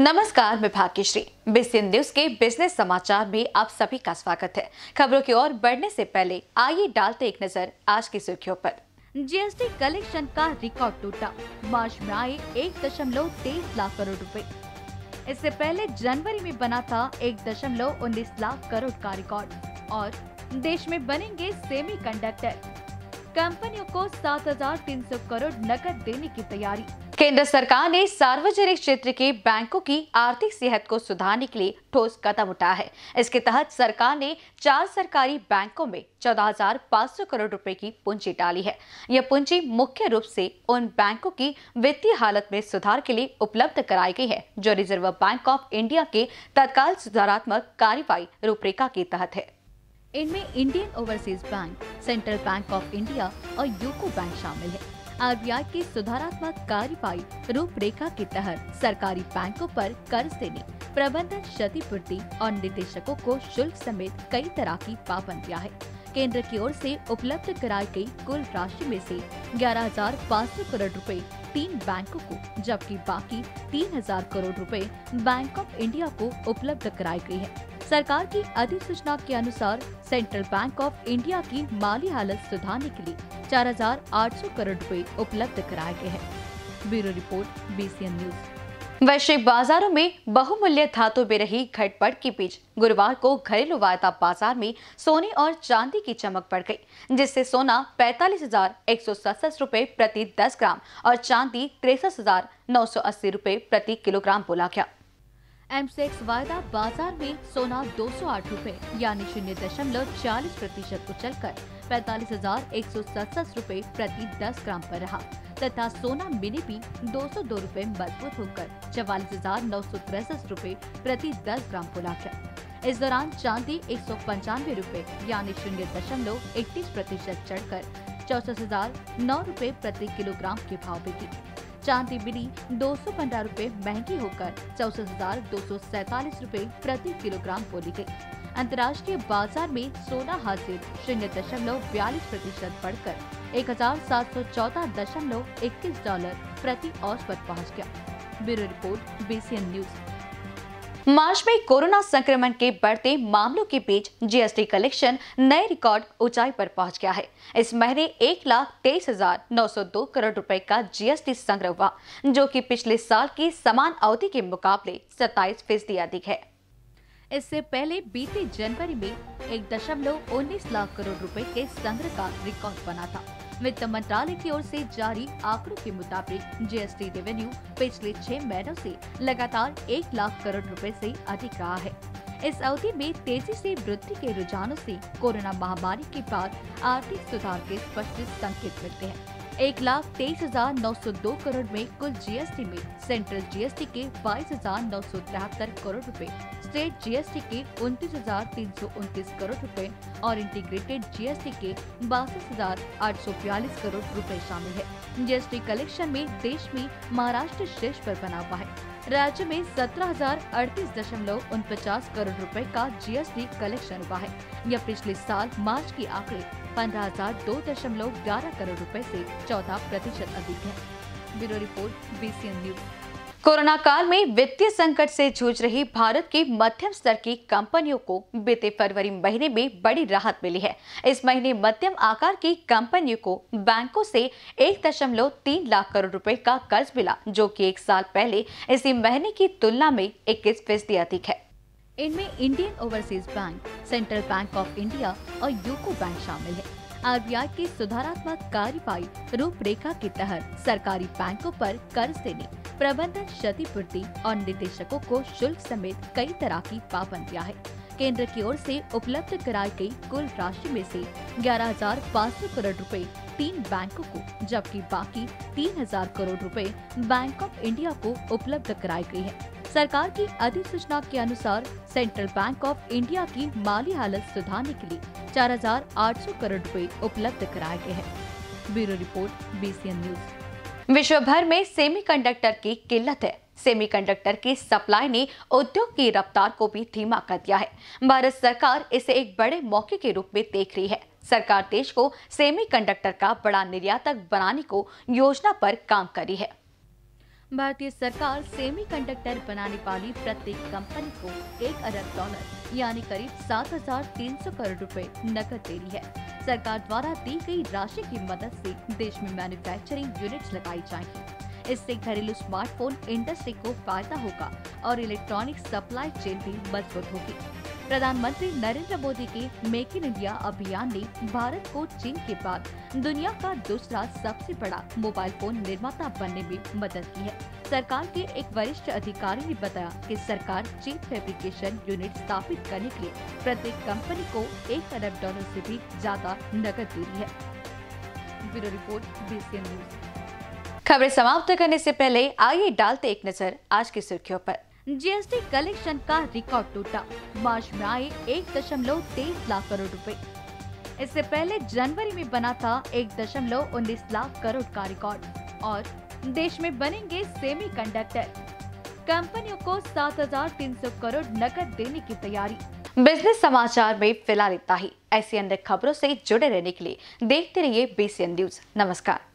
नमस्कार मैं Bhagyashree. BCN news के बिज़नेस समाचार में आप सभी का स्वागत है। खबरों की ओर बढ़ने से पहले आइए डालते एक नज़र आज की सुर्खियों पर। जीएसटी कलेक्शन का रिकॉर्ड टूटा। मार्च में आए एक दशमलव तेईस लाख करोड़ रुपए। इससे पहले जनवरी में बना था एक दशमलव उन्नीस लाख करोड़ का रिकॉर्ड। और देश में बनेंगे सेमी कंडक्टर कंपनियों को 7,300 करोड़ नकद देने की तैयारी। केंद्र सरकार ने सार्वजनिक क्षेत्र के बैंकों की आर्थिक सेहत को सुधारने के लिए ठोस कदम उठाया है। इसके तहत सरकार ने चार सरकारी बैंकों में 14,500 करोड़ रुपए की पूंजी डाली है। यह पूंजी मुख्य रूप से उन बैंकों की वित्तीय हालत में सुधार के लिए उपलब्ध कराई गई है जो रिज़र्व बैंक ऑफ़ इंडिया के तत्काल सुधारात्मक कार्यवाही रूपरेखा के तहत है। इनमें Indian Overseas Bank Central Bank of India और यूको बैंक शामिल है। आरबीआई की सुधारात्मक कार्यवाही रूपरेखा के तहत सरकारी बैंकों पर कर्ज देने प्रबंधन क्षतिपूर्ति और निदेशकों को शुल्क समेत कई तरह की पाबंदियाँ है। केंद्र की ओर से उपलब्ध कराई गई कुल राशि में से 11,500 करोड़ रुपए तीन बैंकों को जबकि बाकी 3,000 करोड़ रुपए बैंक ऑफ़ इंडिया को उपलब्ध कराई गई है। सरकार की अधिसूचना के अनुसार सेंट्रल बैंक ऑफ़ इंडिया की माली हालत सुधारने के लिए 4,800 करोड़ रुपए उपलब्ध कराए गए हैं। ब्यूरो रिपोर्ट बीसीएन न्यूज़ वैश्विक बाजारों में बहुमूल्य धातु में रही घटपट के बीच गुरुवार को घरेलू वायदा बाज़ार में सोने और चांदी की चमक बढ़ गई जिससे सोना पैतालीस हज़ार एक सौ सड़सठ रूपए प्रति 10 ग्राम और चांदी तिरसठ हज़ार नौ सौ अस्सी रूपए प्रति किलोग्राम बोला गया। एमसेक्स वायदा बाज़ार में सोना दो सौ आठ रूपए यानी शून्य दशमलव चालीस प्रतिशत उछल कर पैतालीस हज़ार एक सौ सड़सठ रूपए प्रति दस ग्राम पर रहा, तथा सोना मिनी भी दो सौ दो रूपए मज़बूत होकर चवालीस हज़ार नौ सौ तिरसठ रूपए प्रति दस ग्राम बोला गया इस दौरान चांदी एक सौ पंचानवे रूपए, यानी शून्य दशमलव इकतीस प्रतिशत चढ़कर चौसठ हज़ार नौ रूपए प्रति किलोग्राम के भाव बिकी चांदी मिली दो सौ पंद्रह रूपए महँगी होकर चौसठ हज़ार दो सौ सैतालीस रूपए प्रति किलोग्राम बोली गई अंतर्राष्ट्रीय बाज़ार में सोना हासिल शून्य दशमलव बयालीस प्रतिशत बढ़कर एक हज़ार सात सौ चौदह दशमलव इक्कीस डॉलर प्रति औस पर पहुँच गया। Bureau report BCN news March में कोरोना संक्रमण के बढ़ते मामलों के बीच जीएसटी कलेक्शन नए रिकॉर्ड ऊंचाई पर पहुँच गया है। इस महीने एक लाख तेईस हज़ार नौ सौ दो करोड़ रुपए का जीएसटी संग्रह हुआ, जो कि पिछले साल की समान अवधि के मुकाबले सत्ताईस फ़ीसदी अधिक है। इससे पहले बीते जनवरी में एक दशमलव उन्नीस लाख करोड़ रुपए के संग्रह का रिकॉर्ड बना था। वित्त मंत्रालय की ओर से जारी आंकड़ों के मुताबिक जीएसटी रेवेन्यू पिछले छह महीनों से लगातार एक लाख करोड़ रुपए से अधिक रहा है। इस अवधि में तेज़ी से वृद्धि के रुझानों से कोरोना महामारी के बाद आर्थिक सुधार के स्पष्ट संकेत मिलते हैं। एक लाख तेईस हज़ार नौ सौ दो करोड़ में कुल जीएसटी में सेंट्रल जीएसटी के बाईस हज़ार नौ सौ तिहत्तर करोड़ रुपए, स्टेट जीएसटी के उनतीस हज़ार तीन सौ उनतीस करोड़ रुपए और इंटीग्रेटेड जीएसटी के बासठ हज़ार आठ सौ बयालीस करोड़ रुपए शामिल है। जीएसटी कलेक्शन में देश में महाराष्ट्र शीर्ष पर बना हुआ है। राज्य में सत्रह हज़ार अड़तीस दशमलव उनपचास करोड़ रुपए का जीएसटी कलेक्शन हुआ है। यह पिछले साल मार्च की आंकड़े पंद्रह हज़ार दो दशमलव ग्यारह करोड़ रुपए से चौदह प्रतिशत अधिक है। Bureau report BCN news corona काल में वित्तीय संकट से जूझ रही भारत की मध्यम स्तर की कंपनियों को बीते फरवरी महीने में बड़ी राहत मिली है। इस महीने मध्यम आकार की कंपनियों को बैंकों से एक दशमलव तीन लाख करोड़ रुपए का कर्ज मिला, जो कि एक साल पहले इसी महीने की तुलना में इक्कीस फ़ीसदी अधिक है। इनमें Indian Overseas Bank, Central Bank of India और यूको बैंक शामिल है। आरबीआई की सुधारात्मक कार्यवाही रूपरेखा के तहत सरकारी बैंकों पर कर्ज देने प्रबंधन क्षतिपूर्ति और निदेशकों को शुल्क समेत कई तरह की पाबंदियाँ है। केंद्र की ओर से उपलब्ध कराई गई कुल राशि में से 11,500 करोड़ रुपए तीन बैंकों को जबकि बाकी 3,000 करोड़ रुपए बैंक ऑफ़ इंडिया को उपलब्ध कराई गई है। सरकार की अधिसूचना के अनुसार सेंट्रल बैंक ऑफ़ इंडिया की माली हालत सुधारने के लिए 4,800 करोड़ रुपए उपलब्ध कराए गए हैं। ब्यूरो रिपोर्ट बीसीएन न्यूज़ विश्व भर में सेमीकंडक्टर की किल्लत है। सेमीकंडक्टर की सप्लाई ने उद्योग की रफ्तार को भी धीमा कर दिया है। भारत सरकार इसे एक बड़े मौके के रूप में देख रही है। सरकार देश को सेमीकंडक्टर का बड़ा निर्यातक बनाने को योजना पर काम कर रही है। भारतीय सरकार सेमीकंडक्टर बनाने वाली प्रत्येक कंपनी को एक अरब डॉलर यानी करीब सात हज़ार तीन सौ करोड़ रुपए नकद दे रही है। सरकार द्वारा दी गई राशि की मदद से देश में मैन्युफैक्चरिंग यूनिट्स लगाई जाएँगी। इससे घरेलू स्मार्टफ़ोन इंडस्ट्री को फ़ायदा होगा और इलेक्ट्रॉनिक सप्लाई चेन भी मज़बूत होगी। प्रधानमंत्री नरेंद्र मोदी के मेक इन इंडिया अभियान ने भारत को चीन के बाद दुनिया का दूसरा सबसे बड़ा मोबाइल फ़ोन निर्माता बनने में मदद की है। सरकार के एक वरिष्ठ अधिकारी ने बताया कि सरकार चिप फैब्रिकेशन यूनिट स्थापित करने के लिए प्रत्येक कंपनी को एक अरब डॉलर से भी ज़्यादा नकद दे रही है। Bureau report, BCN news. खबरें समाप्त करने से पहले आइए डालते एक नज़र आज की सुर्खियों पर। जीएसटी कलेक्शन का रिकॉर्ड टूटा। मार्च में आए एक दशमलव तेईस लाख करोड़ रुपए। इससे पहले जनवरी में बना था एक दशमलव उन्नीस लाख करोड़ का रिकॉर्ड और देश में बनेंगे सेमी कंडक्टर कंपनियों को 7,300 करोड़ नकद देने की तैयारी। बिज़नेस समाचार में फ़िलहाल इतना ही। ऐसी अन्य खबरों से जुड़े रहने के लिए देखते रहिए बीसीएन न्यूज़ नमस्कार।